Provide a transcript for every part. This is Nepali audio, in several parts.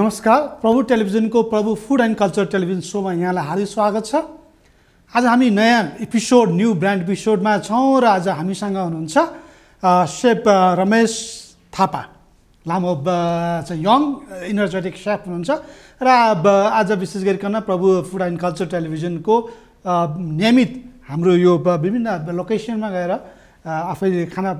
नमस्कार प्रभु टेलिभिजनको प्रभु फुड एन्ड कल्चर टेलिभिजन सोमा यहाँलाई हार्दिक स्वागत छ। आज हामी नयाँ एपिसोड न्यू ब्रान्ड एपिसोडमा छौँ र आज हामीसँग हुनुहुन्छ सेफ रमेश थापा। लामो चाहिँ यङ इनर्जेटिक सेफ हुनुहुन्छ र आज विशेष गरिकन प्रभु फुड एन्ड कल्चर टेलिभिजनको नियमित हाम्रो यो विभिन्न लोकेसनमा गएर आफैले खाना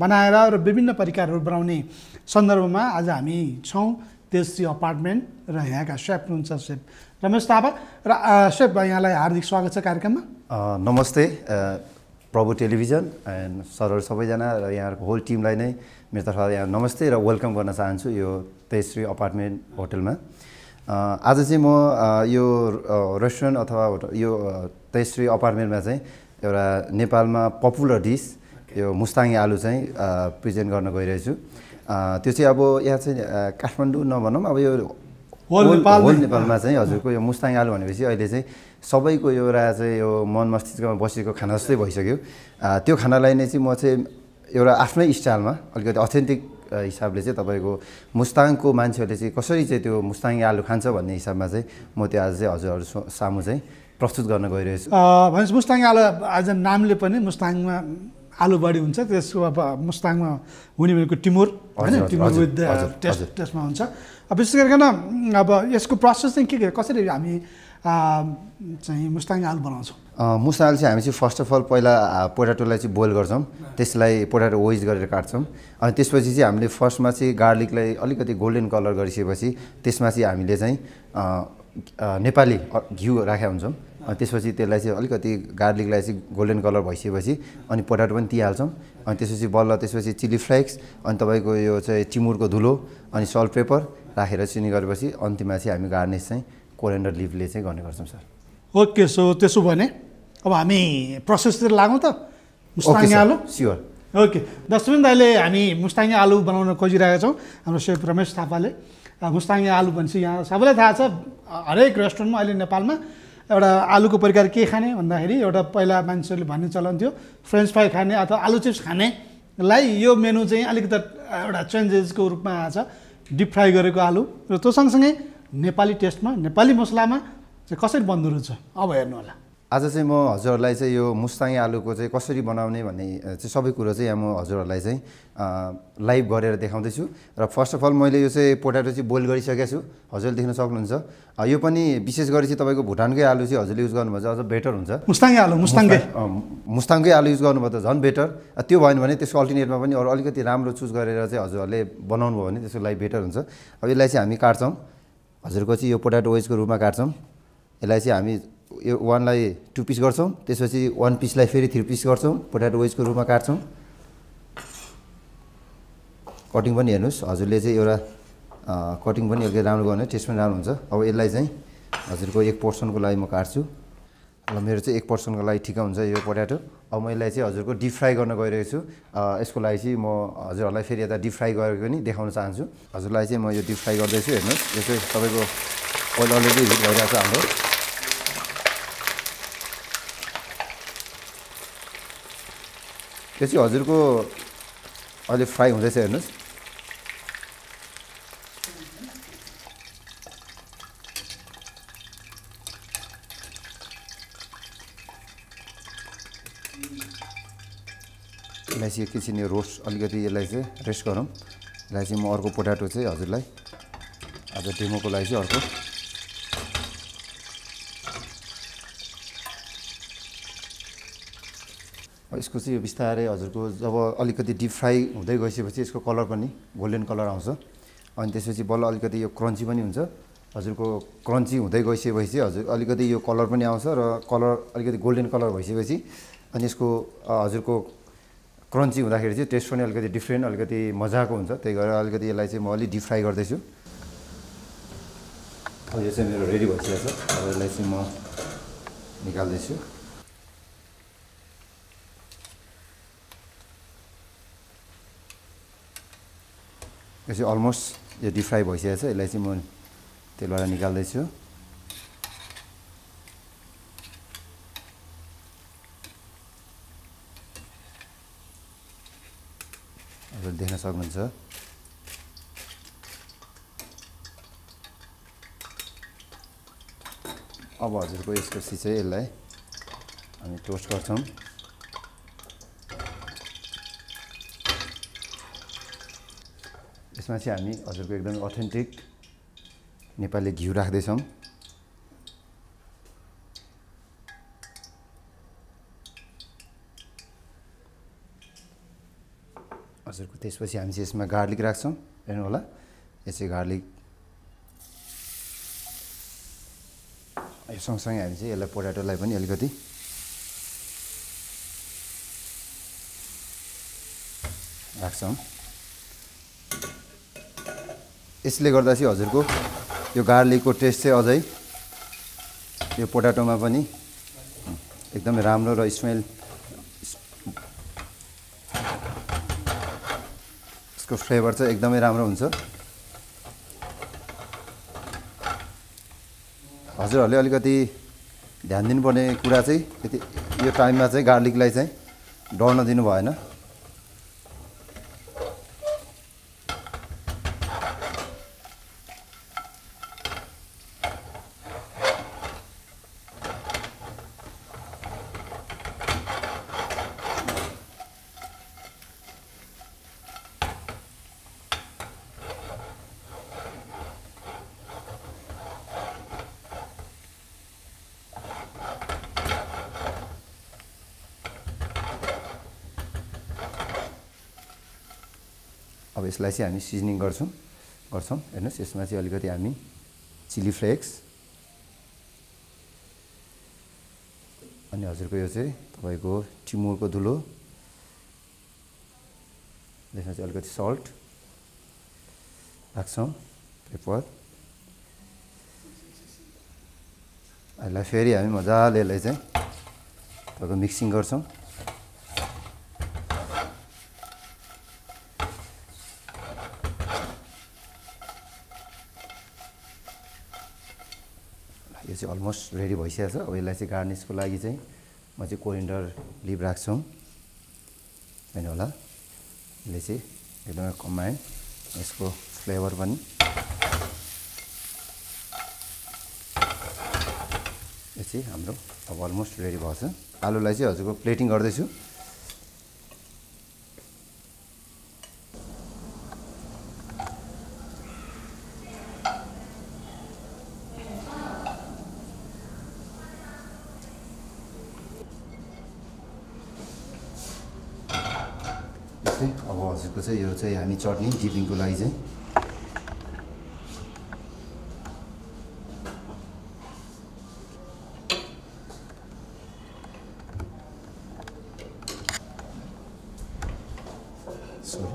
बनाएर र विभिन्न परिकारहरू बनाउने सन्दर्भमा आज हामी छौँ। तेजश्री अपार्टमेन्ट र यहाँका सेफ हुनुहुन्छ सेफ रमेश थापा र सेफ यहाँलाई हार्दिक स्वागत छ कार्यक्रममा। नमस्ते प्रभु टेलिभिजन एन्ड सरहरू सबैजना र यहाँहरूको होल टिमलाई नै मेरो तर्फबाट यहाँ नमस्ते र वेलकम गर्न चाहन्छु यो तेजश्री अपार्टमेन्ट होटलमा। आज चाहिँ म यो रेस्टुरेन्ट अथवा यो तेजश्री अपार्टमेन्टमा चाहिँ एउटा नेपालमा पपुलर डिस यो मुस्ताङे आलु चाहिँ प्रेजेन्ट गर्न गइरहेछु। त्यो चाहिँ अब यहाँ चाहिँ काठमाडौँ नभनौँ अब यो होल नेपालमै। होल नेपालमा चाहिँ हजुरको यो मुस्ताङ आलु भनेपछि अहिले चाहिँ सबैको एउटा चाहिँ यो मन मस्तिष्कमा बसेको खाना जस्तै भइसक्यो त्यो खानालाई नै चाहिँ म चाहिँ एउटा आफ्नै स्टाइलमा अलिकति अथेन्टिक हिसाबले चाहिँ तपाईँको मुस्ताङको मान्छेहरूले चाहिँ कसरी चाहिँ त्यो मुस्ताङी आलु खान्छ भन्ने हिसाबमा चाहिँ म त्यो आज चाहिँ हजुरहरू सामु चाहिँ प्रस्तुत गर्न गइरहेछु भनेपछि मुस्ताङ आलु आज नामले पनि मुस्ताङमा आलु बढी हुन्छ त्यसको अब मुस्ताङमा हुने भनेको टिमुर होइन? टिमुर विथ टेस्ट। टेस्टमा हुन्छ। अब विशेष गरिकन अब यसको प्रोसेस चाहिँ के के? कसरी हामी चाहिँ मुस्ताङ आलु बनाउँछौँ? मुस्ताङ आलु चाहिँ हामी चाहिँ फर्स्ट अफ अल पहिला पोटाटोलाई चाहिँ बोइल गर्छौँ। त्यसलाई पोटाटो वेज गरेर काट्छौँ। अनि त्यसपछि चाहिँ हामीले फर्स्टमा चाहिँ गार्लिकलाई अलिकति गोल्डन कलर गरिसकेपछि त्यसमा चाहिँ हामीले चाहिँ नेपाली घिउ राखेका हुन्छौँ। त्यसपछि त्यसलाई चाहिँ अलिकति गार्लिकलाई चाहिँ गोल्डन कलर भइसकेपछि अनि पोटाटो पनि दिइहाल्छौँ अनि त्यसपछि बल्ल त्यसपछि चिली फ्लेक्स अनि तपाईँको यो चाहिँ टिमुरको धुलो अनि सल्ट पेपर राखेर चिनी गरेपछि अन्तिममा चाहिँ हामी गार्निस चाहिँ कोरिएन्डर लिभले चाहिँ गर्ने गर्छौँ सर। ओके सो त्यसो भने अब हामी प्रोसेसतिर लागौँ त? मुस्ताङ आलु? स्योर। ओके। दर्शकवृन्द अहिले हामी मुस्ताङे आलु बनाउन खोजिरहेका छौँ हाम्रो सेफ रमेश थापाले। अ, मुस्ताङे आलु भनेपछि यहाँ सबैलाई थाहा छ हरेक रेस्टुरेन्टमा अहिले नेपालमा एउटा आलुको परिकार के खाने भन्दाखेरि एउटा पहिला मान्छेहरूले भन्ने चलन थियो फ्रेन्च फ्राई खाने अथवा आलु चिप्स खानेलाई यो मेनु चाहिँ अलिकति एउटा चेन्जेसको रूपमा आएको छ डिप फ्राई गरेको आलु र त्यो सँगसँगै नेपाली टेस्टमा नेपाली मसलामा चाहिँ कसरी बन्दो रहेछ? अब हेर्नु होला। आज चाहिँ म हजुरहरूलाई चाहिँ यो मुस्ताङे आलुको चाहिँ कसरी बनाउने भन्ने चाहिँ सबै कुरो चाहिँ यहाँ म हजुरहरूलाई चाहिँ लाइभ गरेर देखाउँदैछु। र फर्स्ट अफ अल मैले यो चाहिँ पोटाटो चाहिँ बोइल गरिसकेको छु। हजुरले देख्न सक्नुहुन्छ। यो पनि विशेष गरी चाहिँ तपाईँको भुटानकै आलु चाहिँ हजुरले युज गर्नुभयो अझ बेटर हुन्छ। मुस्ताङे आलु मुस्ताङकै। अ, मुस्ताङकै आलु युज गर्नुभयो त झन् बेटर। त्यो भएन भने त्यसको अल्टरनेटमा पनि अरू अलिकति राम्रो चुज गरेर चाहिँ हजुरहरूले बनाउनु भयो भने त्यसको लागि बेटर हुन्छ। अब यसलाई चाहिँ हामी काट्छौँ। हजुरको चाहिँ यो पोटाटो वेजको रूपमा काट्छौँ। यसलाई चाहिँ हामी यो वानलाई टु पिस गर्छौँ त्यसपछि वान पिसलाई फेरि थ्री पिस गर्छौँ पोटाटो वेजको रूपमा काट्छौँ। कटिङ पनि हेर्नुहोस् हजुरले चाहिँ एउटा कटिङ पनि अलिकति राम्रो गर्नु टेस्ट पनि राम्रो हुन्छ। अब यसलाई चाहिँ हजुरको एक पोर्सनको लागि म काट्छु। ल मेरो चाहिँ एक पर्सनको लागि ठिक हुन्छ यो पोट्याटो अब म यसलाई चाहिँ हजुरको डिप फ्राई गर्न गइरहेको छु। यसको लागि चाहिँ म हजुरहरूलाई फेरि यता डिप फ्राई गरेको पनि देखाउन चाहन्छु। हजुरलाई चाहिँ म यो डिप फ्राई गर्दैछु हेर्नुहोस्। यो चाहिँ तपाईँको ओइल अलरेडी भइरहेको छ हाम्रो। त्यो हजुरको अहिले फ्राई हुँदैछ हेर्नुहोस्। यसलाई चाहिँ एकैछिन यो रोस्ट अलिकति यसलाई चाहिँ रेस्ट गरौँ। यसलाई चाहिँ म अर्को पोट्याटो चाहिँ हजुरलाई आज डेमोको लागि चाहिँ अर्को यसको चाहिँ बिस्तारै हजुरको जब अलिकति डिप फ्राई हुँदै गइसकेपछि यसको कलर पनि गोल्डन कलर आउँछ। अनि त्यसपछि बल्ल अलिकति यो क्रन्ची पनि हुन्छ। हजुरको क्रन्ची हुँदै गइसकेपछि हजुर अलिकति यो कलर पनि आउँछ र कलर अलिकति गोल्डन कलर भइसकेपछि अनि यसको हजुरको क्रन्ची हुँदाखेरि चाहिँ टेस्ट पनि अलिकति डिफ्रेन्ट अलिकति मजाको हुन्छ। त्यही भएर अलिकति यसलाई चाहिँ म अलिक डिप फ्राई गर्दैछु। यो चाहिँ मेरो रेडी भइसकेको छ। अब यसलाई चाहिँ म निकाल्दैछु। यसरी अलमोस्ट यो डिप फ्राई भइसकेको छ यसलाई चाहिँ म तेलबाट निकाल्दैछु। देख्न सक्नुहुन्छ। अब हजुरको यसपछि चाहिँ यसलाई हामी टोस्ट गर्छौँ। यसमा चाहिँ हामी हजुरको एकदमै अथेन्टिक नेपाली घिउ राख्दैछौँ। हजुरको त्यसपछि हामी चाहिँ यसमा गार्लिक राख्छौँ। हेर्नु होला। यो चाहिँ गार्लिक यो सँगसँगै हामी चाहिँ यसलाई पोट्याटोलाई पनि अलिकति राख्छौँ। यसले गर्दा चाहिँ हजुरको यो गार्लिकको टेस्ट चाहिँ अझै यो पोट्याटोमा पनि एकदमै राम्रो र स्मेल यसको फ्लेभर चाहिँ एकदमै राम्रो हुन्छ। हजुरहरूले अलिकति ध्यान दिनुपर्ने कुरा चाहिँ यति यो टाइममा चाहिँ गार्लिकलाई चाहिँ डढ्न दिनु भएन। अब यसलाई चाहिँ हामी सिजनिङ गर्छौँ गर्छौँ। हेर्नुहोस् यसमा चाहिँ अलिकति हामी चिली फ्लेक्स अनि हजुरको यो चाहिँ तपाईँको चिमुरको धुलो यसमा चाहिँ अलिकति सल्ट राख्छौँ पेपर यसलाई फेरि हामी मजाले यसलाई चाहिँ तपाईँको मिक्सिङ गर्छौँ। अलमोस्ट रेडी भइसकेको छ। अब यसलाई चाहिँ गार्निसको लागि चाहिँ म चाहिँ कोरिन्डर लिभ राख्छु। होइन होला। यसले चाहिँ एकदमै कमाएँ। यसको फ्लेभर पनि। यो चाहिँ हाम्रो अब अलमोस्ट रेडी भएको छ। आलुलाई चाहिँ हजुरको प्लेटिङ गर्दैछु यस्तै अब हजुरको चाहिँ यो चाहिँ हामी चटनी डिपिङको लागि चाहिँ।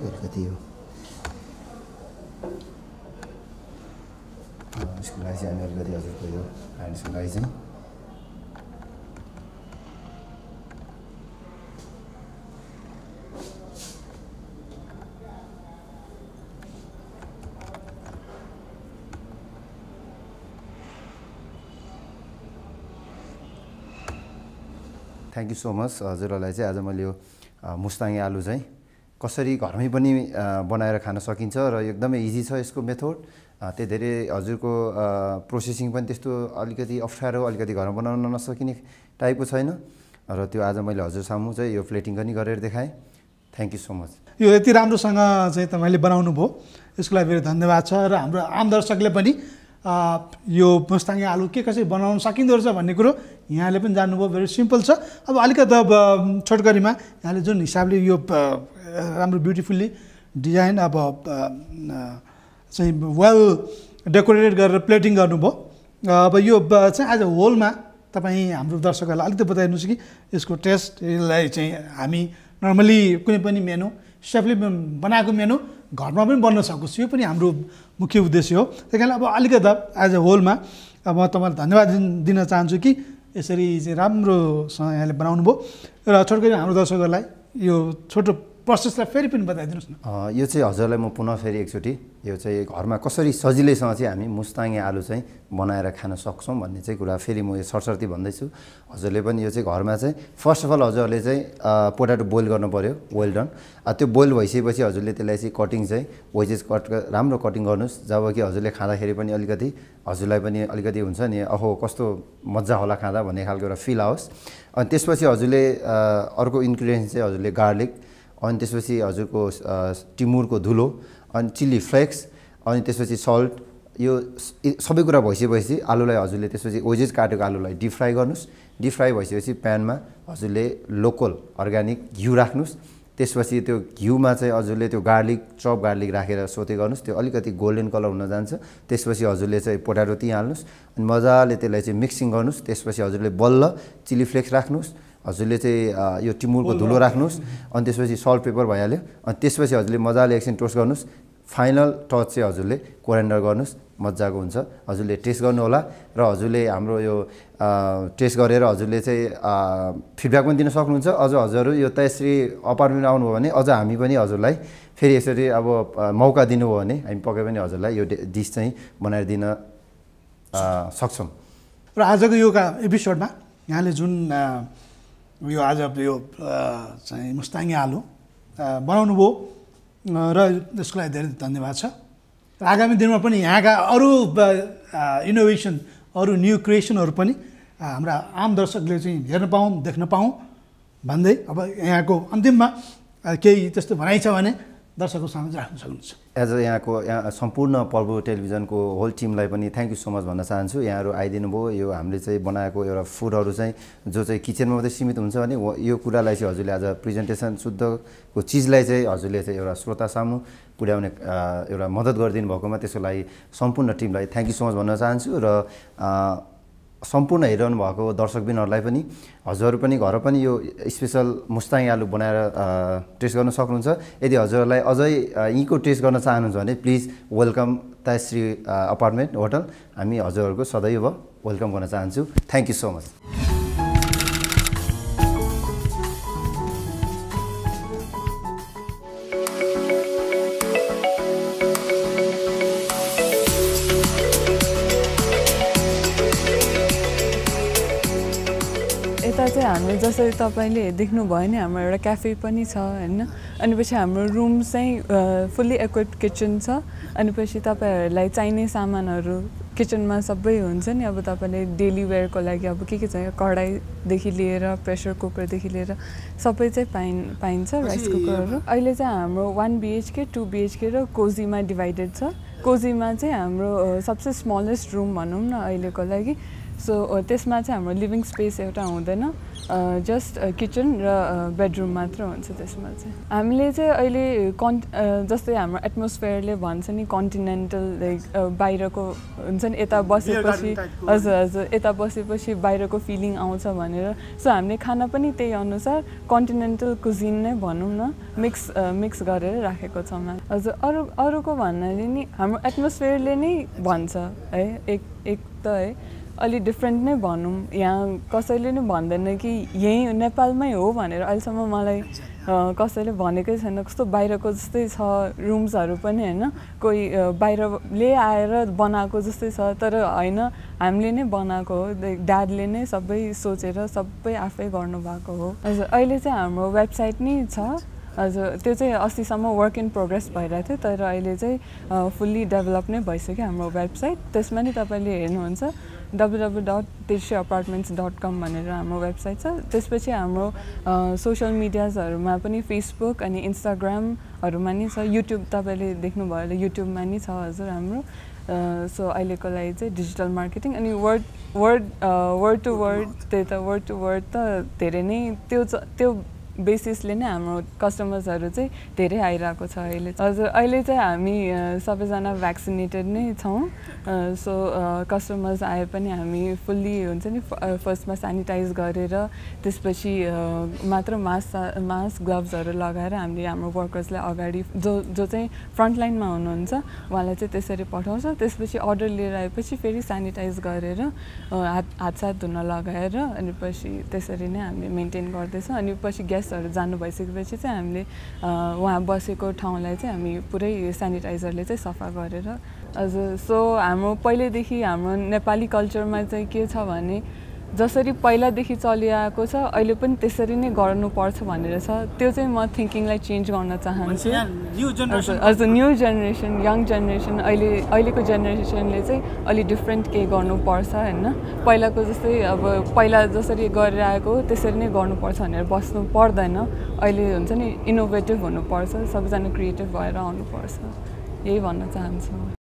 अलिकति यसको लागि चाहिँ हामी अलिकति हजुरको यो ह्यान्ड्सको लागि चाहिँ थ्याङ्क यू सो मच हजुरहरूलाई चाहिँ आज मैले यो अ, मुस्ताङे आलु चाहिँ कसरी घरमै पनि अ, बनाएर खान सकिन्छ र एकदमै इजी छ यसको मेथड त्यो धेरै हजुरको प्रोसेसिङ पनि त्यस्तो अलिकति अप्ठ्यारो अलिकति घरमा बनाउन नसकिने टाइपको छैन। र त्यो आज मैले हजुर सामु चाहिँ यो प्लेटिङ पनि गरेर देखाएँ। थ्याङ्क यू सो मच यो यति राम्रोसँग चाहिँ तपाईँले बनाउनु भयो यसको लागि मेरो धन्यवाद छ र हाम्रो आम दर्शकले पनि यो मुस्ताङ्गे आलु के कसरी बनाउन सकिँदो रहेछ भन्ने कुरो यहाँले पनि जान्नुभयो भेरी सिम्पल छ। अब अलिकति अब छोटकरीमा यहाँले जुन हिसाबले यो राम्रो ब्युटिफुल्ली डिजाइन अब अ, चाहिँ वेल डेकोरेटेड गरेर प्लेटिङ गर्नुभयो। अब यो चाहिँ आज होलमा तपाईँ हाम्रो दर्शकहरूलाई अलिकति बताइदिनुहोस् कि यसको टेस्ट यसलाई चाहिँ हामी नर्मली कुनै पनि मेनु सेफले बनाएको मेनु घरमा पनि बन्न सकोस्। यो पनि हाम्रो मुख्य उद्देश्य हो। त्यही कारण अब अलिकति एज अ होलमा अब म तपाईँलाई धन्यवाद दिन चाहन्छु कि यसरी चाहिँ राम्रोसँग यहाँले बनाउनु भयो र छोटकरी हाम्रो दर्शकहरूलाई यो छोटो प्रोसेसलाई फेरि पनि बताइदिनुहोस् न। यो चाहिँ हजुरलाई म पुनः फेरि एकचोटि यो चाहिँ घरमा कसरी सजिलैसँग चाहिँ हामी मुस्ताङ्गे आलु चाहिँ बनाएर खान सक्छौँ भन्ने चाहिँ कुरा फेरि म यो सरसर्ती भन्दैछु। हजुरले पनि यो चाहिँ घरमा चाहिँ फर्स्ट अफ अल हजुरले चाहिँ पोटाटो बोइल गर्नु पऱ्यो वेल डन त्यो बोइल भइसकेपछि हजुरले त्यसलाई चाहिँ कटिङ चाहिँ वेजेस कट राम्रो कटिङ गर्नुहोस्। जब कि हजुरले खाँदाखेरि पनि अलिकति हजुरलाई पनि अलिकति हुन्छ नि अहो कस्तो मजा होला खाँदा भन्ने खालको एउटा फिल आओस्। अनि त्यसपछि हजुरले अर्को इन्ग्रिडियन्ट चाहिँ हजुरले गार्लिक अनि त्यसपछि हजुरको टिमुरको धुलो अनि चिल्ली फ्लेक्स अनि त्यसपछि सल्ट यो सबै कुरा भइसकेपछि आलुलाई हजुरले त्यसपछि ओजेज काटेको आलुलाई डिप फ्राई गर्नुहोस्। डिप फ्राई भइसकेपछि प्यानमा हजुरले लोकल अर्ग्यानिक घिउ राख्नुहोस्। त्यसपछि त्यो घिउमा चाहिँ हजुरले त्यो गार्लिक चप गार्लिक राखेर सोते गर्नुहोस्। त्यो अलिकति गोल्डन कलर हुन जान्छ। त्यसपछि हजुरले चाहिँ पोटाटो त्यहीँ हाल्नुहोस् अनि मजाले त्यसलाई चाहिँ मिक्सिङ गर्नुहोस्। त्यसपछि हजुरले बल्ल चिल्ली फ्लेक्स राख्नुहोस्। हजुरले चाहिँ यो टिमुरको धुलो राख्नुहोस् अनि त्यसपछि सल्ट पेपर भइहाल्यो। अनि त्यसपछि हजुरले मजाले एकछिन टोस्ट गर्नुहोस्। फाइनल टच चाहिँ हजुरले कोरेन्डर गर्नुहोस्। मजाको हुन्छ। हजुरले टेस्ट गर्नुहोला र हजुरले हाम्रो यो टेस्ट गरेर हजुरले चाहिँ फिडब्याक पनि दिन सक्नुहुन्छ। अझ हजुरहरू यो त यसरी अपार्टमेन्ट आउनुभयो भने अझ हामी पनि हजुरलाई फेरि यसरी अब मौका दिनुभयो भने हामी पक्कै पनि हजुरलाई यो डिस चाहिँ बनाएर दिन सक्छौँ। र आजको यो एपिसोडमा यहाँले जुन यो आज यो चाहिँ मुस्ताङ्गे आलु बनाउनु भयो। र यसको लागि धेरै धन्यवाद छ। र आगामी दिनमा पनि यहाँका अरू इनोभेसन अरू न्यू क्रिएसनहरू पनि हाम्रा आम दर्शकले चाहिँ हेर्न पाऊँ देख्न पाऊँ भन्दै अब यहाँको अन्तिममा केही त्यस्तो भनाइ छ भने दर्शकको सामु राख्न सक्नुहुन्छ। एज यहाँको यहाँ सम्पूर्ण पर्व टेलिभिजनको होल टिमलाई पनि थ्याङ्क यू सो मच भन्न चाहन्छु। यहाँहरू आइदिनु भयो यो हामीले चाहिँ बनाएको एउटा फुडहरू चाहिँ जो चाहिँ किचनमा मात्रै सीमित हुन्छ भने यो कुरालाई चाहिँ हजुरले आज प्रेजेन्टेसन शुद्धको चिजलाई चाहिँ हजुरले चाहिँ एउटा श्रोता सामु पुर्याउने एउटा मद्दत गरिदिनु भएकोमा त्यसको लागि सम्पूर्ण टिमलाई थ्याङ्क यू सो मच भन्न चाहन्छु। र सम्पूर्ण हेरिरहनु भएको दर्शकबिनहरूलाई पनि हजुरहरू पनि घर पनि यो स्पेसल मुस्ताङ आलु बनाएर टेस्ट गर्न सक्नुहुन्छ। यदि हजुरहरूलाई अझै यहीँको टेस्ट गर्न चाहनुहुन्छ भने please welcome Tashri apartment hotel. हामी हजुरहरूको सदैव वेलकम गर्न चाहन्छु। Thank you so much. हाम्रो जसरी तपाईँले देख्नुभयो नि हाम्रो एउटा क्याफे पनि छ होइन? अनि पछि हाम्रो रुम चाहिँ फुल्ली इक्विप्ड किचन छ। अनि पछि तपाईँहरूलाई चाहिने सामानहरू किचनमा सबै हुन्छ नि। अब तपाईँले डेली वेयरको लागि अब के के चाहियो कडाईदेखि लिएर प्रेसर कुकरदेखि लिएर सबै चाहिँ पाइन पाइन्छ राइस कुकरहरू अहिले चाहिँ हाम्रो वान बिएचके टु बिएचके र कोजीमा डिभाइडेड छ। कोजीमा चाहिँ हाम्रो सबसे स्मलेस्ट रुम भनौँ न अहिलेको लागि। सो त्यसमा चाहिँ हाम्रो लिभिङ स्पेस एउटा हुँदैन जस्ट किचन र बेडरुम मात्र हुन्छ त्यसमा चाहिँ हामीले चाहिँ अहिले कन् जस्तै हाम्रो एटमोस्फियरले भन्छ नि कन्टिनेन्टल लाइक बाहिरको हुन्छ नि यता बसेपछि। हजुर हजुर यता बसेपछि बाहिरको फिलिङ आउँछ भनेर सो हामीले खाना पनि त्यही अनुसार कन्टिनेन्टल कुजिन नै भनौँ न मिक्स मिक्स गरेर राखेको छौँ। हजुर अरू अरूको भन्नाले नि हाम्रो एटमोस्फियरले नै भन्छ है एक एक त है अलि डिफ्रेन्ट नै भनौँ। यहाँ कसैले नै भन्दैन कि यहीँ नेपालमै हो भनेर अहिलेसम्म मलाई कसैले भनेकै छैन। कस्तो बाहिरको जस्तै छ रुम्सहरू पनि होइन। कोही बाहिरले आएर बनाएको जस्तै छ तर होइन हामीले नै बनाएको हो। ड्याडले नै सबै सोचेर सबै आफै गर्नुभएको हो। हजुर अहिले चाहिँ हाम्रो वेबसाइट नै छ। हजुर त्यो चाहिँ अस्तिसम्म वर्क इन प्रोग्रेस भइरहेको थियो तर अहिले चाहिँ फुल्ली डेभलप नै भइसक्यो हाम्रो वेबसाइट त्यसमा नि तपाईँले हेर्नुहुन्छ डब्लु डब्लु डट तिर्से अपार्टमेन्ट्स डट कम भनेर हाम्रो वेबसाइट छ। त्यसपछि हाम्रो सोसियल मिडियाजहरूमा पनि फेसबुक अनि इन्स्टाग्रामहरूमा नि छ। युट्युब तपाईँले देख्नुभयो भने युट्युबमा नि छ हजुर हाम्रो। सो अहिलेको लागि चाहिँ डिजिटल मार्केटिङ अनि word word word to word त्यही त वर्ड टु वर्ड त धेरै नै त्यो त्यो बेसिसले नै हाम्रो कस्टमर्सहरू चाहिँ धेरै आइरहेको छ अहिले। हजुर अहिले चाहिँ हामी सबैजना भ्याक्सिनेटेड नै छौँ। सो कस्टमर्स आए पनि हामी फुल्ली हुन्छ नि फर्स्टमा सेनिटाइज गरेर त्यसपछि मात्र मास्क मास्क ग्लोभ्सहरू लगाएर हामीले हाम्रो वर्कर्सलाई अगाडि जो जो चाहिँ फ्रन्ट लाइनमा हुनुहुन्छ उहाँलाई चाहिँ त्यसरी पठाउँछ। त्यसपछि अर्डर लिएर आएपछि फेरि सेनिटाइज गरेर अ, हात हातसात धुन लगाएर अनि पछि त्यसरी नै हामी मेन्टेन गर्दैछौँ। अनि पछि गेस्ट गेस्टहरू जानु भइसकेपछि चाहिँ हामीले उहाँ बसेको ठाउँलाई चाहिँ हामी पुरै सेनिटाइजरले चाहिँ सफा गरेर हजुर सो हाम्रो पहिल्यैदेखि हाम्रो नेपाली कल्चरमा चाहिँ के छ भने जसरी पहिलादेखि चलिआएको छ अहिले पनि त्यसरी नै गर्नुपर्छ भनेर छ। त्यो चाहिँ म थिङ्किङलाई चेन्ज गर्न चाहन्छु। हजुर न्यू जेनेरेसन यङ जेनेरेसन अहिले अहिलेको जेनेरेसनले चाहिँ अलिक डिफ्रेन्ट केही गर्नुपर्छ होइन? पहिलाको जस्तै अब पहिला जसरी गरेर आएको त्यसरी नै गर्नुपर्छ भनेर बस्नु पर्दैन। अहिले हुन्छ नि इनोभेटिभ हुनुपर्छ सबैजना क्रिएटिभ भएर आउनुपर्छ। यही भन्न चाहन्छु